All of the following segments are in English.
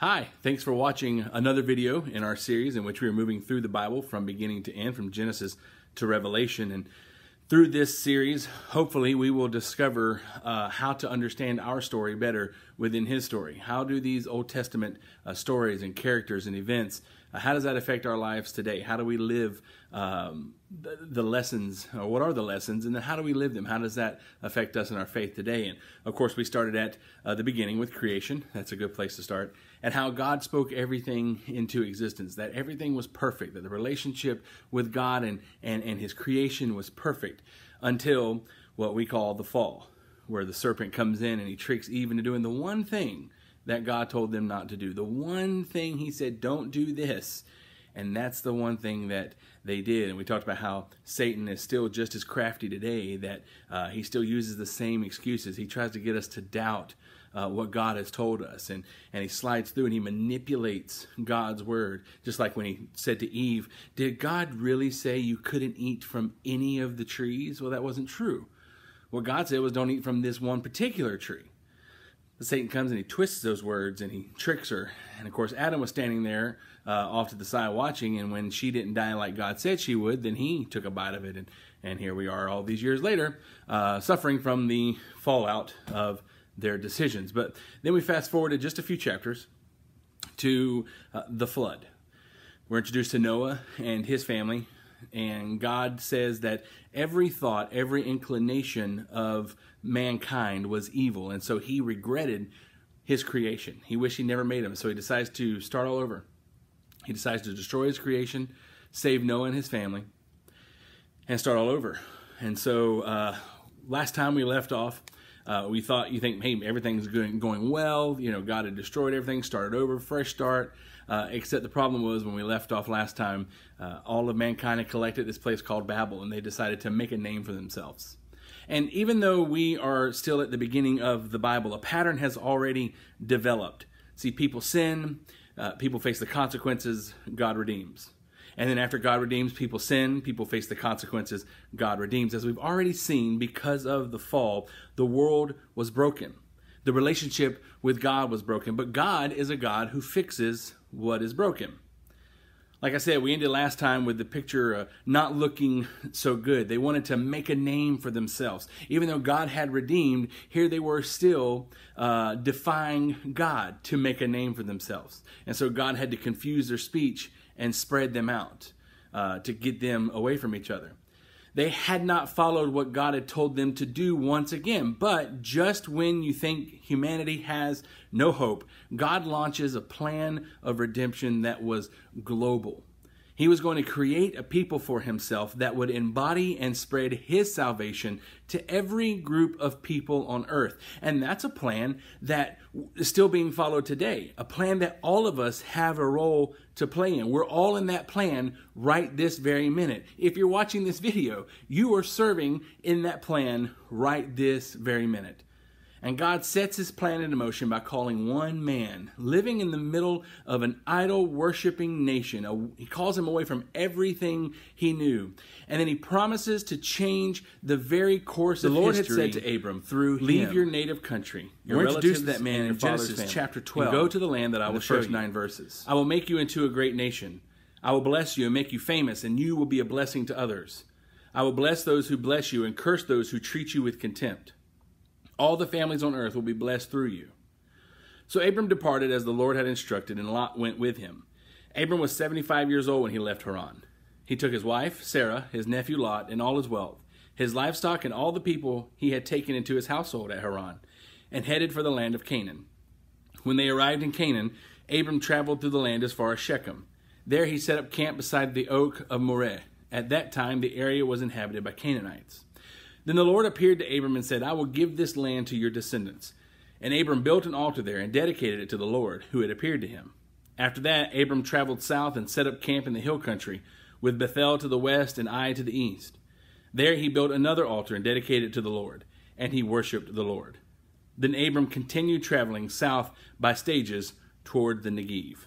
Hi, thanks for watching another video in our series in which we are moving through the Bible from beginning to end, from Genesis to Revelation. And through this series, hopefully, we will discover uh, how to understand our story better within His story. How do these Old Testament uh, stories and characters and events uh, how does that affect our lives today? How do we live um, the, the, lessons, or what are the lessons, and then how do we live them? How does that affect us in our faith today? And of course, we started at uh, the beginning with creation. That's a good place to start. And how God spoke everything into existence, that everything was perfect, that the relationship with God and, and, and His creation was perfect until what we call the fall, where the serpent comes in and he tricks Eve into doing the one thing that God told them not to do. The one thing He said, don't do this. And that's the one thing that they did. And we talked about how Satan is still just as crafty today, that uh, he still uses the same excuses. He tries to get us to doubt uh, what God has told us. And, and he slides through and he manipulates God's word. Just like when he said to Eve, Did God really say you couldn't eat from any of the trees? Well, that wasn't true. What God said was, Don't eat from this one particular tree. Satan comes and he twists those words and he tricks her. And of course, Adam was standing there uh, off to the side watching. And when she didn't die like God said she would, then he took a bite of it. And, and here we are all these years later, uh, suffering from the fallout of their decisions. But then we fast forwarded just a few chapters to uh, the flood. We're introduced to Noah and his family. And God says that every thought, every inclination of mankind was evil, and so he regretted his creation. He wished he never made him, so he decides to start all over. He decides to destroy his creation, save Noah and his family, and start all over. And so, uh, last time we left off, uh, we thought you think, hey, everything's going, going well. You know, God had destroyed everything, started over, fresh start. Uh, except the problem was when we left off last time, uh, all of mankind had collected this place called Babel, and they decided to make a name for themselves. And even though we are still at the beginning of the Bible, a pattern has already developed. See, people sin, uh, people face the consequences, God redeems. And then after God redeems, people sin, people face the consequences, God redeems. As we've already seen, because of the fall, the world was broken. The relationship with God was broken, but God is a God who fixes what is broken. Like I said, we ended last time with the picture uh, not looking so good. They wanted to make a name for themselves. Even though God had redeemed, here they were still uh, defying God to make a name for themselves. And so God had to confuse their speech and spread them out uh, to get them away from each other. They had not followed what God had told them to do once again. But just when you think humanity has no hope, God launches a plan of redemption that was global. He was going to create a people for himself that would embody and spread his salvation to every group of people on earth. And that's a plan that is still being followed today, a plan that all of us have a role to play in. We're all in that plan right this very minute. If you're watching this video, you are serving in that plan right this very minute. And God sets his plan into motion by calling one man living in the middle of an idol worshiping nation. He calls him away from everything he knew. And then he promises to change the very course the of Lord history. The Lord had said to Abram, through Leave him. your native country, your We're introduced to that man in Genesis chapter 12. go to the land that I will show you. nine verses. I will make you into a great nation. I will bless you and make you famous, and you will be a blessing to others. I will bless those who bless you and curse those who treat you with contempt. All the families on earth will be blessed through you. So Abram departed as the Lord had instructed, and Lot went with him. Abram was 75 years old when he left Haran. He took his wife, Sarah, his nephew Lot, and all his wealth, his livestock, and all the people he had taken into his household at Haran, and headed for the land of Canaan. When they arrived in Canaan, Abram traveled through the land as far as Shechem. There he set up camp beside the oak of Moreh. At that time, the area was inhabited by Canaanites. Then the Lord appeared to Abram and said, I will give this land to your descendants. And Abram built an altar there and dedicated it to the Lord, who had appeared to him. After that, Abram traveled south and set up camp in the hill country, with Bethel to the west and Ai to the east. There he built another altar and dedicated it to the Lord, and he worshipped the Lord. Then Abram continued traveling south by stages toward the Negev.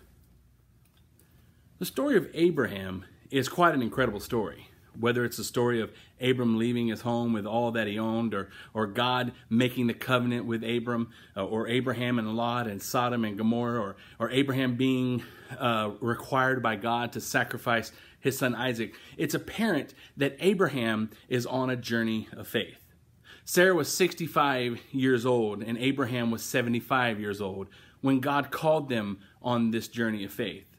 The story of Abraham is quite an incredible story. Whether it's the story of Abram leaving his home with all that he owned, or, or God making the covenant with Abram, uh, or Abraham and Lot and Sodom and Gomorrah, or, or Abraham being uh, required by God to sacrifice his son Isaac, it's apparent that Abraham is on a journey of faith. Sarah was 65 years old and Abraham was 75 years old when God called them on this journey of faith.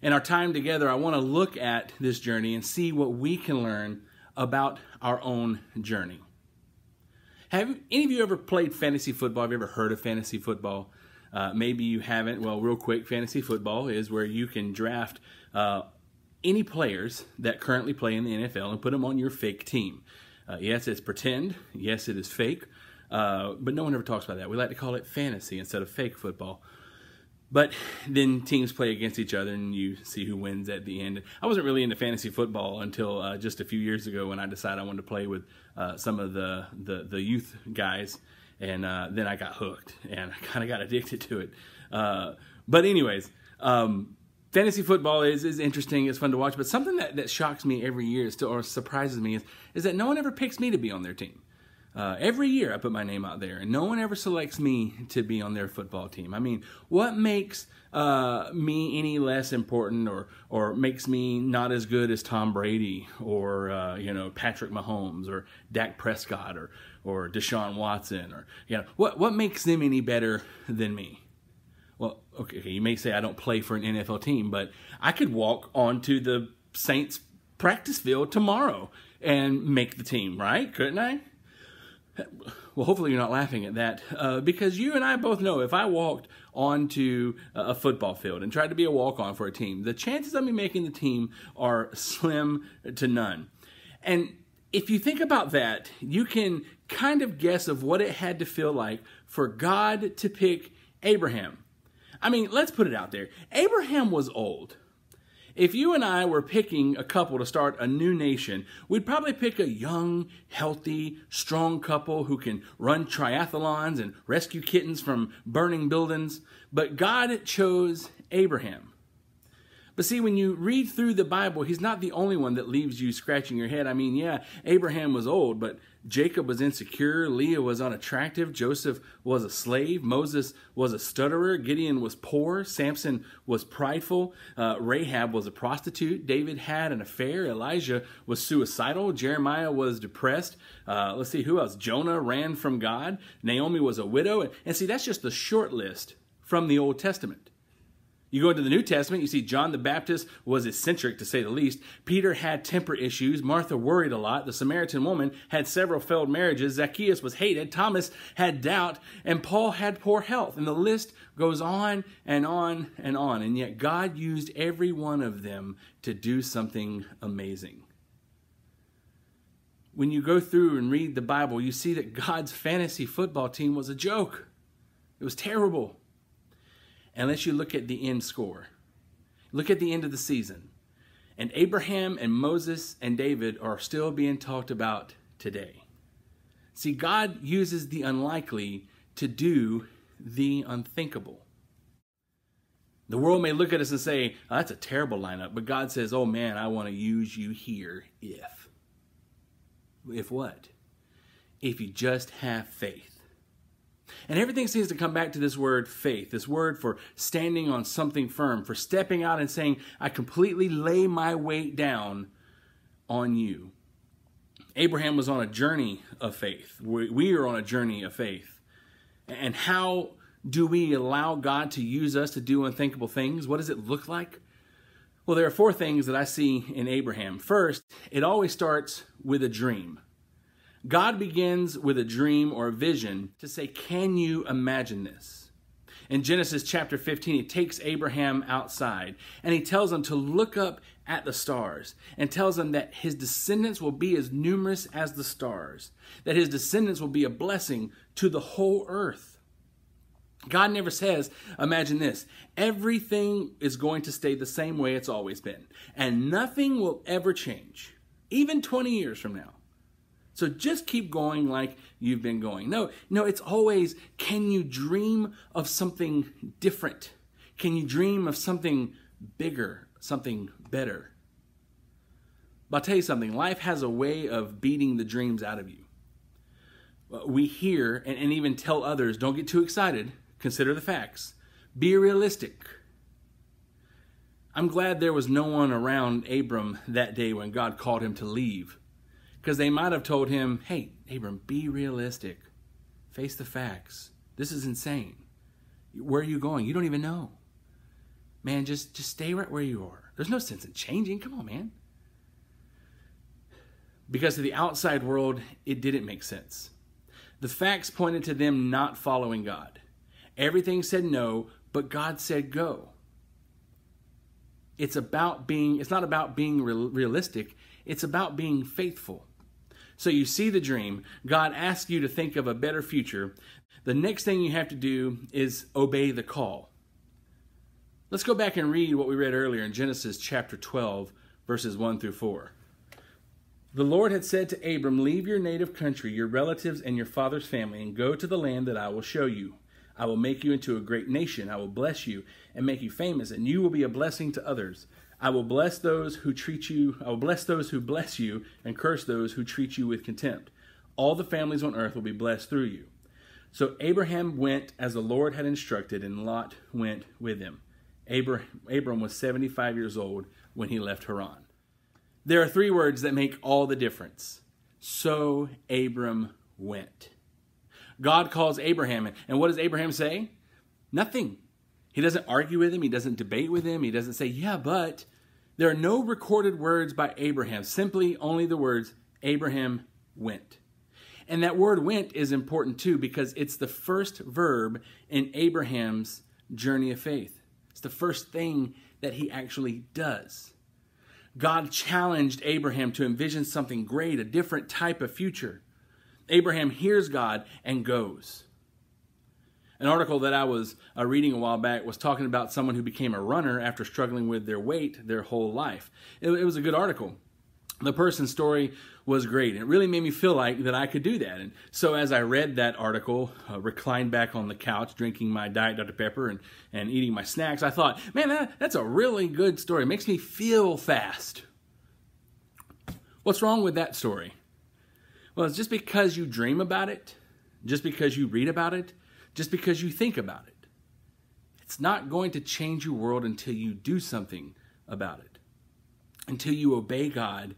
In our time together, I want to look at this journey and see what we can learn about our own journey. Have any of you ever played fantasy football? Have you ever heard of fantasy football? Uh, maybe you haven't. Well, real quick, fantasy football is where you can draft uh, any players that currently play in the NFL and put them on your fake team. Uh, yes, it's pretend. Yes, it is fake. Uh, but no one ever talks about that. We like to call it fantasy instead of fake football. But then teams play against each other and you see who wins at the end. I wasn't really into fantasy football until uh, just a few years ago when I decided I wanted to play with uh, some of the, the, the, youth guys. And uh, then I got hooked and I kind of got addicted to it. Uh, but, anyways, um, fantasy football is, is interesting. It's fun to watch. But something that, that shocks me every year still, or surprises me is, is that no one ever picks me to be on their team. Uh, every year I put my name out there, and no one ever selects me to be on their football team. I mean, what makes uh, me any less important, or or makes me not as good as Tom Brady, or uh, you know Patrick Mahomes, or Dak Prescott, or or Deshaun Watson, or you know what what makes them any better than me? Well, okay, okay, you may say I don't play for an NFL team, but I could walk onto the Saints practice field tomorrow and make the team, right? Couldn't I? Well, hopefully you're not laughing at that uh, because you and I both know if I walked onto a football field and tried to be a walk on for a team, the chances of me making the team are slim to none. And if you think about that, you can kind of guess of what it had to feel like for God to pick Abraham. I mean, let's put it out there. Abraham was old. If you and I were picking a couple to start a new nation, we'd probably pick a young, healthy, strong couple who can run triathlons and rescue kittens from burning buildings. But God chose Abraham. But see, when you read through the Bible, he's not the only one that leaves you scratching your head. I mean, yeah, Abraham was old, but Jacob was insecure, Leah was unattractive, Joseph was a slave, Moses was a stutterer, Gideon was poor, Samson was prideful, uh, Rahab was a prostitute, David had an affair, Elijah was suicidal, Jeremiah was depressed. Uh, let's see, who else? Jonah ran from God, Naomi was a widow. And, and see, that's just the short list from the Old Testament. You go into the New Testament, you see John the Baptist was eccentric to say the least. Peter had temper issues. Martha worried a lot. The Samaritan woman had several failed marriages. Zacchaeus was hated. Thomas had doubt. And Paul had poor health. And the list goes on and on and on. And yet God used every one of them to do something amazing. When you go through and read the Bible, you see that God's fantasy football team was a joke. It was terrible unless you look at the end score. Look at the end of the season. And Abraham and Moses and David are still being talked about today. See, God uses the unlikely to do the unthinkable. The world may look at us and say, oh, that's a terrible lineup, but God says, oh man, I want to use you here if. If what? If you just have faith. And everything seems to come back to this word faith, this word for standing on something firm, for stepping out and saying, I completely lay my weight down on you. Abraham was on a journey of faith. We are on a journey of faith. And how do we allow God to use us to do unthinkable things? What does it look like? Well, there are four things that I see in Abraham. First, it always starts with a dream. God begins with a dream or a vision to say, Can you imagine this? In Genesis chapter 15, he takes Abraham outside and he tells him to look up at the stars and tells him that his descendants will be as numerous as the stars, that his descendants will be a blessing to the whole earth. God never says, imagine this, everything is going to stay the same way it's always been, and nothing will ever change, even 20 years from now. So just keep going like you've been going. No, no, it's always can you dream of something different? Can you dream of something bigger, something better? But I'll tell you something life has a way of beating the dreams out of you. We hear and, and even tell others don't get too excited, consider the facts, be realistic. I'm glad there was no one around Abram that day when God called him to leave. Because they might have told him, hey, Abram, be realistic. Face the facts. This is insane. Where are you going? You don't even know. Man, just, just stay right where you are. There's no sense in changing. Come on, man. Because to the outside world, it didn't make sense. The facts pointed to them not following God. Everything said no, but God said go. It's about being, it's not about being realistic, it's about being faithful. So you see the dream, God asks you to think of a better future. The next thing you have to do is obey the call. Let's go back and read what we read earlier in Genesis chapter 12, verses 1 through 4. The Lord had said to Abram, Leave your native country, your relatives, and your father's family, and go to the land that I will show you. I will make you into a great nation. I will bless you and make you famous, and you will be a blessing to others. I will bless those who treat you, I will bless those who bless you, and curse those who treat you with contempt. All the families on earth will be blessed through you. So Abraham went as the Lord had instructed, and Lot went with him. Abram was 75 years old when he left Haran. There are three words that make all the difference. So Abram went. God calls Abraham, and what does Abraham say? Nothing. He doesn't argue with him, he doesn't debate with him, he doesn't say, Yeah, but. There are no recorded words by Abraham, simply only the words, Abraham went. And that word went is important too because it's the first verb in Abraham's journey of faith. It's the first thing that he actually does. God challenged Abraham to envision something great, a different type of future. Abraham hears God and goes. An article that I was uh, reading a while back was talking about someone who became a runner after struggling with their weight their whole life. It, it was a good article. The person's story was great. It really made me feel like that I could do that. And so as I read that article, uh, reclined back on the couch, drinking my Diet Dr. Pepper and, and eating my snacks, I thought, man, that, that's a really good story. It makes me feel fast. What's wrong with that story? Well, it's just because you dream about it, just because you read about it, just because you think about it. It's not going to change your world until you do something about it, until you obey God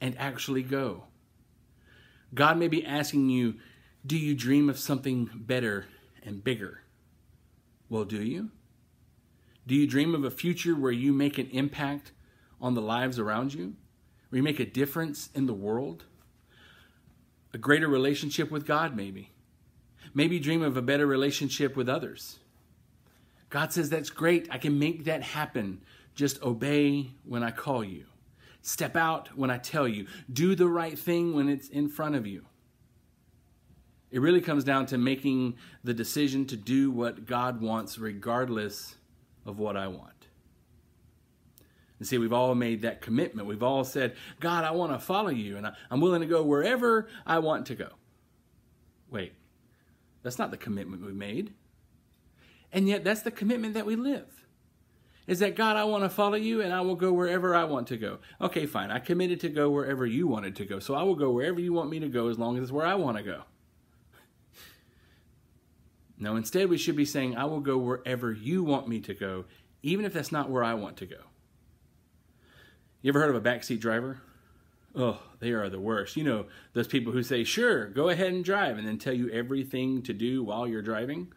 and actually go. God may be asking you, Do you dream of something better and bigger? Well, do you? Do you dream of a future where you make an impact on the lives around you? Where you make a difference in the world? A greater relationship with God, maybe. Maybe dream of a better relationship with others. God says, That's great. I can make that happen. Just obey when I call you. Step out when I tell you. Do the right thing when it's in front of you. It really comes down to making the decision to do what God wants, regardless of what I want. And see, we've all made that commitment. We've all said, God, I want to follow you, and I'm willing to go wherever I want to go. Wait, that's not the commitment we made. And yet, that's the commitment that we live. Is that God, I want to follow you and I will go wherever I want to go. Okay, fine. I committed to go wherever you wanted to go. So I will go wherever you want me to go as long as it's where I want to go. No, instead, we should be saying, I will go wherever you want me to go, even if that's not where I want to go. You ever heard of a backseat driver? Oh, they are the worst. You know, those people who say, sure, go ahead and drive, and then tell you everything to do while you're driving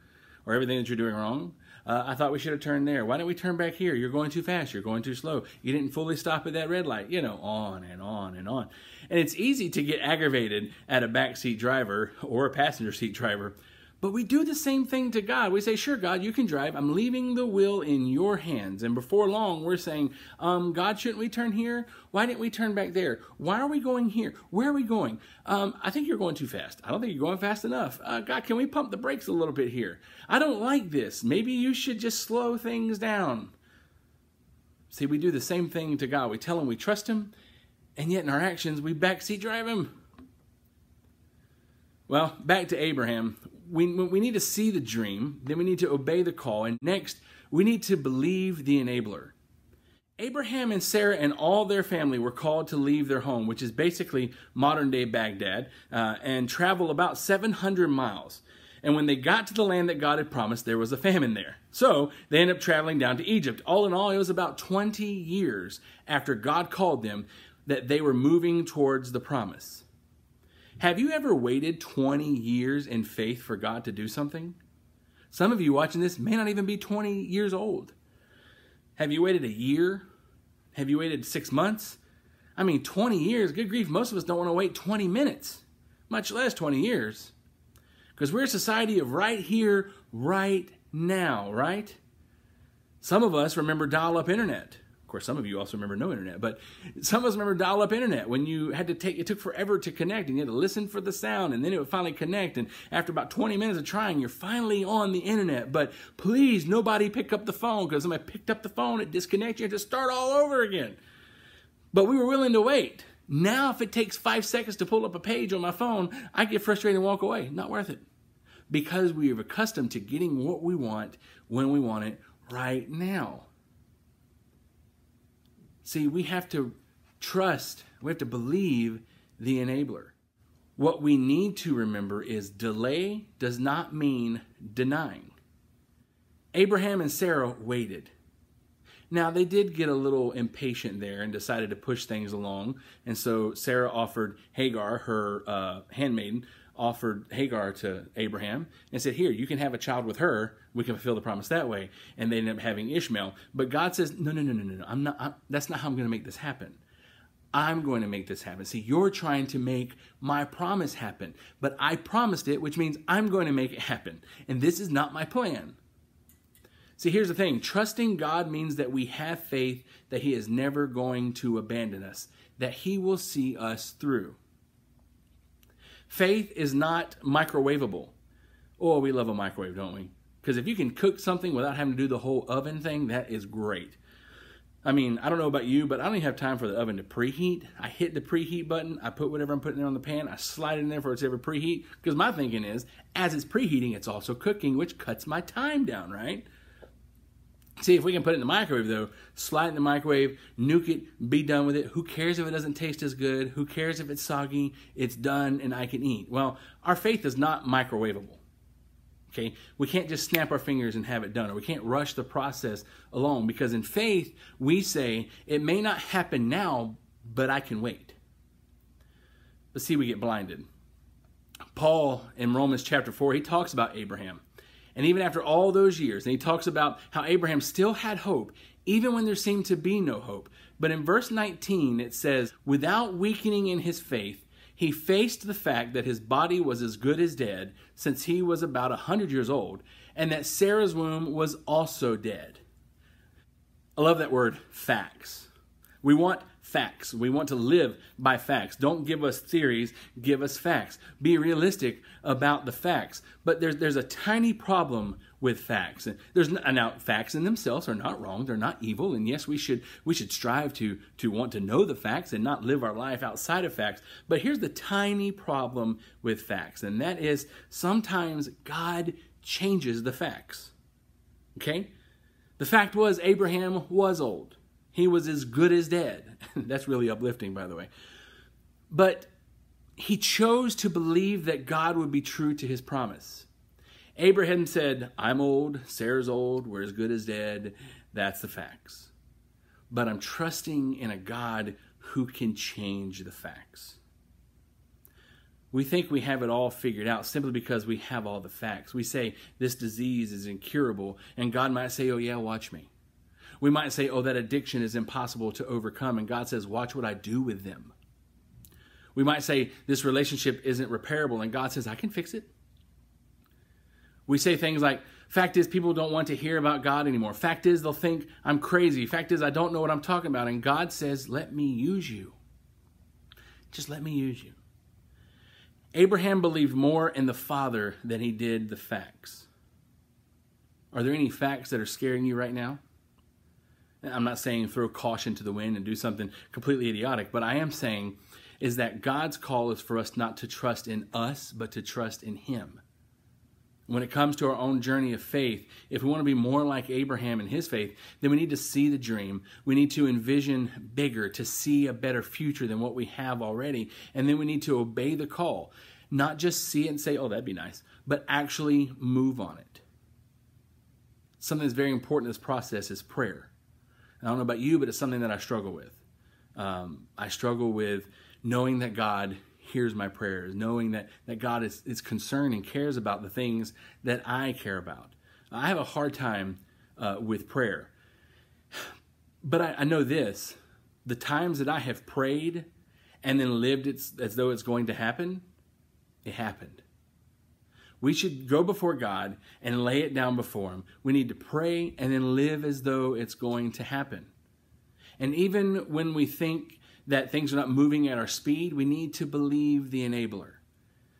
or everything that you're doing wrong. Uh, I thought we should have turned there. Why don't we turn back here? You're going too fast. You're going too slow. You didn't fully stop at that red light. You know, on and on and on. And it's easy to get aggravated at a backseat driver or a passenger seat driver but we do the same thing to God. We say, Sure, God, you can drive. I'm leaving the wheel in your hands. And before long, we're saying, um, God, shouldn't we turn here? Why didn't we turn back there? Why are we going here? Where are we going? Um, I think you're going too fast. I don't think you're going fast enough. Uh, God, can we pump the brakes a little bit here? I don't like this. Maybe you should just slow things down. See, we do the same thing to God. We tell him we trust him, and yet in our actions, we backseat drive him. Well, back to Abraham we, we need to see the dream, then we need to obey the call, and next, we need to believe the enabler. Abraham and Sarah and all their family were called to leave their home, which is basically modern day Baghdad, uh, and travel about 700 miles. And when they got to the land that God had promised, there was a famine there. So they ended up traveling down to Egypt. All in all, it was about 20 years after God called them that they were moving towards the promise. Have you ever waited 20 years in faith for God to do something? Some of you watching this may not even be 20 years old. Have you waited a year? Have you waited six months? I mean, 20 years, good grief, most of us don't want to wait 20 minutes, much less 20 years. Because we're a society of right here, right now, right? Some of us remember dial up internet. Of course, some of you also remember no internet, but some of us remember dial up internet when you had to take, it took forever to connect and you had to listen for the sound and then it would finally connect. And after about 20 minutes of trying, you're finally on the internet. But please, nobody pick up the phone because somebody picked up the phone, it disconnects, you have to start all over again. But we were willing to wait. Now, if it takes five seconds to pull up a page on my phone, I get frustrated and walk away. Not worth it. Because we are accustomed to getting what we want when we want it right now. See, we have to trust, we have to believe the enabler. What we need to remember is delay does not mean denying. Abraham and Sarah waited. Now, they did get a little impatient there and decided to push things along. And so Sarah offered Hagar, her uh, handmaiden, offered Hagar to Abraham and said, Here, you can have a child with her. We can fulfill the promise that way. And they end up having Ishmael. But God says, No, no, no, no, no, no. I'm not, I'm, that's not how I'm going to make this happen. I'm going to make this happen. See, you're trying to make my promise happen, but I promised it, which means I'm going to make it happen. And this is not my plan. See, here's the thing trusting God means that we have faith that He is never going to abandon us, that He will see us through. Faith is not microwavable. Oh, we love a microwave, don't we? Because if you can cook something without having to do the whole oven thing, that is great. I mean, I don't know about you, but I don't even have time for the oven to preheat. I hit the preheat button, I put whatever I'm putting in on the pan, I slide it in there for its ever preheat. Because my thinking is, as it's preheating, it's also cooking, which cuts my time down, right? See, if we can put it in the microwave, though, slide it in the microwave, nuke it, be done with it. Who cares if it doesn't taste as good? Who cares if it's soggy? It's done and I can eat. Well, our faith is not microwavable. Okay? We can't just snap our fingers and have it done, or we can't rush the process along because in faith, we say, it may not happen now, but I can wait. But see, we get blinded. Paul in Romans chapter 4, he talks about Abraham. And even after all those years, and he talks about how Abraham still had hope, even when there seemed to be no hope. But in verse 19, it says, without weakening in his faith, he faced the fact that his body was as good as dead, since he was about a 100 years old, and that Sarah's womb was also dead. I love that word, facts. We want facts. We want to live by facts. Don't give us theories, give us facts. Be realistic about the facts. But there's there's a tiny problem with facts. And there's now facts in themselves are not wrong. They're not evil. And yes, we should we should strive to to want to know the facts and not live our life outside of facts. But here's the tiny problem with facts, and that is sometimes God changes the facts. Okay? The fact was Abraham was old. He was as good as dead. That's really uplifting, by the way. But he chose to believe that God would be true to his promise. Abraham said, I'm old, Sarah's old, we're as good as dead. That's the facts. But I'm trusting in a God who can change the facts. We think we have it all figured out simply because we have all the facts. We say this disease is incurable, and God might say, Oh, yeah, watch me. We might say, oh, that addiction is impossible to overcome. And God says, watch what I do with them. We might say, this relationship isn't repairable. And God says, I can fix it. We say things like, fact is, people don't want to hear about God anymore. Fact is, they'll think I'm crazy. Fact is, I don't know what I'm talking about. And God says, let me use you. Just let me use you. Abraham believed more in the Father than he did the facts. Are there any facts that are scaring you right now? I'm not saying throw caution to the wind and do something completely idiotic, but I am saying is that God's call is for us not to trust in us, but to trust in Him. when it comes to our own journey of faith, if we want to be more like Abraham and his faith, then we need to see the dream. We need to envision bigger, to see a better future than what we have already. And then we need to obey the call, not just see it and say, oh, that'd be nice, but actually move on it. Something that's very important in this process is prayer. I don't know about you, but it's something that I struggle with. Um, I struggle with knowing that God hears my prayers, knowing that, that God is, is concerned and cares about the things that I care about. I have a hard time uh, with prayer. But I, I, know this the times that I have prayed and then lived as though it's going to happen, it happened. We should go before God and lay it down before Him. We need to pray and then live as though it's going to happen. And even when we think that things are not moving at our speed, we need to believe the enabler.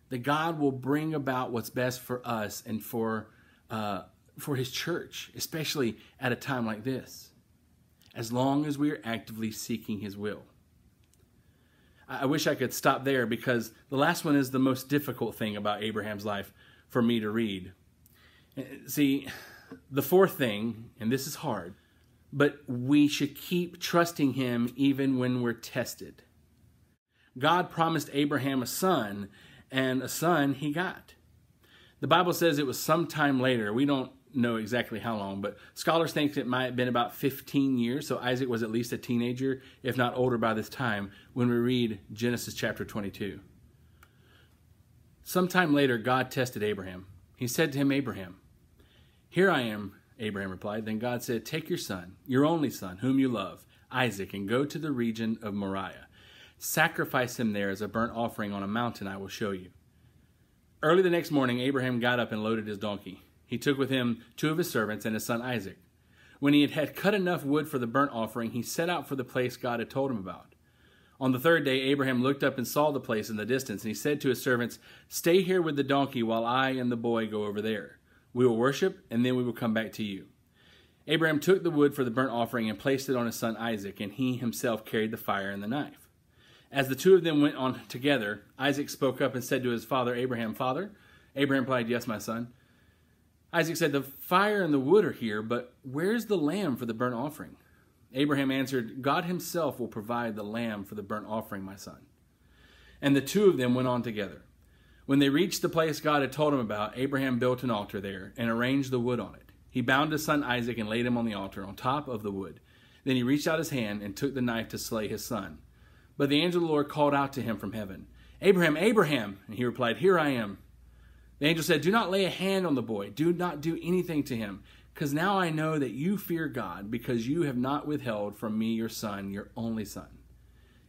That God will bring about what's best for us and for, uh, for His church, especially at a time like this, as long as we are actively seeking His will. I wish I could stop there because the last one is the most difficult thing about Abraham's life for me to read. See, the fourth thing, and this is hard, but we should keep trusting him even when we're tested. God promised Abraham a son, and a son he got. The Bible says it was sometime later. We don't know exactly how long, but scholars think it might have been about 15 years. So Isaac was at least a teenager, if not older by this time, when we read Genesis chapter 22. Sometime later, God tested Abraham. He said to him, Abraham, Here I am, Abraham replied. Then God said, Take your son, your only son, whom you love, Isaac, and go to the region of Moriah. Sacrifice him there as a burnt offering on a mountain I will show you. Early the next morning, Abraham got up and loaded his donkey. He took with him two of his servants and his son Isaac. When he had cut enough wood for the burnt offering, he set out for the place God had told him about. On the third day, Abraham looked up and saw the place in the distance, and he said to his servants, Stay here with the donkey while I and the boy go over there. We will worship, and then we will come back to you. Abraham took the wood for the burnt offering and placed it on his son Isaac, and he himself carried the fire and the knife. As the two of them went on together, Isaac spoke up and said to his father Abraham, Father? Abraham replied, Yes, my son. Isaac said, The fire and the wood are here, but where's the lamb for the burnt offering? Abraham answered, God himself will provide the lamb for the burnt offering, my son. And the two of them went on together. When they reached the place God had told him about, Abraham built an altar there and arranged the wood on it. He bound his son Isaac and laid him on the altar on top of the wood. Then he reached out his hand and took the knife to slay his son. But the angel of the Lord called out to him from heaven, Abraham, Abraham! And he replied, Here I am. The angel said, Do not lay a hand on the boy. Do not do anything to him. Because now I know that you fear God, because you have not withheld from me your son, your only son.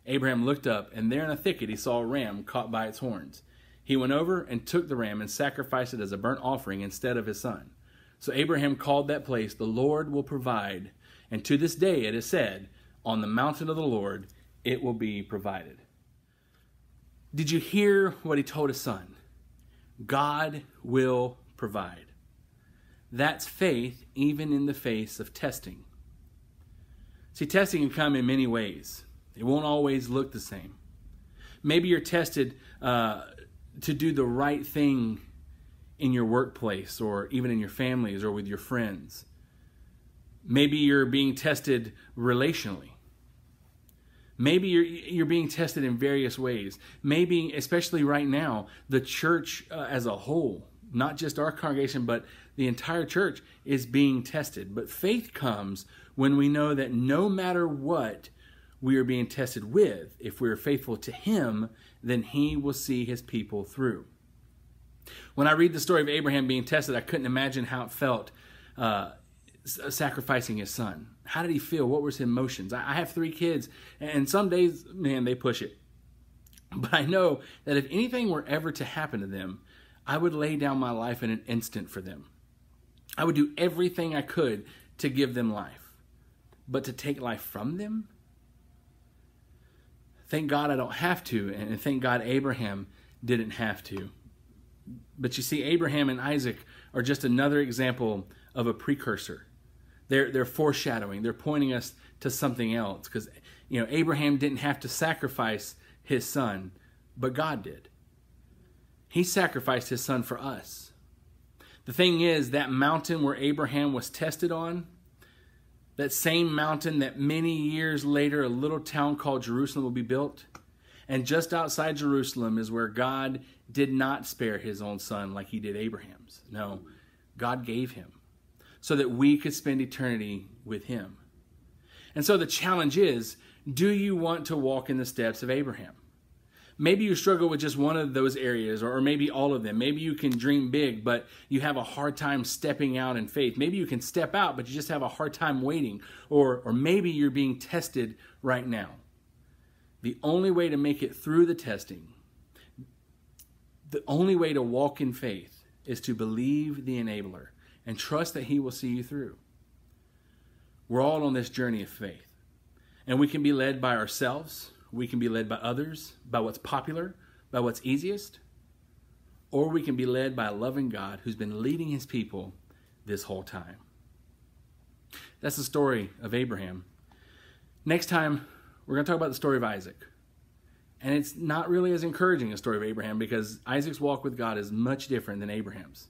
Abraham looked up, and there in a thicket he saw a ram caught by its horns. He went over and took the ram and sacrificed it as a burnt offering instead of his son. So Abraham called that place, The Lord will provide. And to this day it is said, On the mountain of the Lord it will be provided. Did you hear what he told his son? God will provide. That's faith even in the face of testing. See, testing can come in many ways. It won't always look the same. Maybe you're tested uh, to do the right thing in your workplace or even in your families or with your friends. Maybe you're being tested relationally. Maybe you're, you're being tested in various ways. Maybe, especially right now, the church uh, as a whole, not just our congregation, but the entire church is being tested. But faith comes when we know that no matter what we are being tested with, if we are faithful to Him, then he will see his people through. When I read the story of Abraham being tested, I couldn't imagine how it felt uh, sacrificing his son. How did he feel? What were his emotions? I have three kids, and some days, man, they push it. But I know that if anything were ever to happen to them, I would lay down my life in an instant for them. I would do everything I could to give them life. But to take life from them? Thank God I don't have to, and thank God Abraham didn't have to. But you see, Abraham and Isaac are just another example of a precursor. They're, they're foreshadowing, they're pointing us to something else. Because, you know, Abraham didn't have to sacrifice his son, but God did. He sacrificed his son for us. The thing is, that mountain where Abraham was tested on, that same mountain that many years later a little town called Jerusalem will be built, and just outside Jerusalem is where God did not spare his own son like he did Abraham's. No, God gave him so that we could spend eternity with him. And so the challenge is do you want to walk in the steps of Abraham? Maybe you struggle with just one of those areas, or maybe all of them. Maybe you can dream big, but you have a hard time stepping out in faith. Maybe you can step out, but you just have a hard time waiting. Or, or maybe you're being tested right now. The only way to make it through the testing, the only way to walk in faith is to believe the enabler and trust that he will see you through. We're all on this journey of faith. And we can be led by ourselves, we can be led by others, by what's popular, by what's easiest, or we can be led by a loving God who's been leading his people this whole time. That's the story of Abraham. Next time, we're going to talk about the story of Isaac. And it's not really as encouraging a story of Abraham because Isaac's walk with God is much different than Abraham's.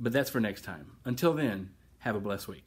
But that's for next time. Until then, have a blessed week.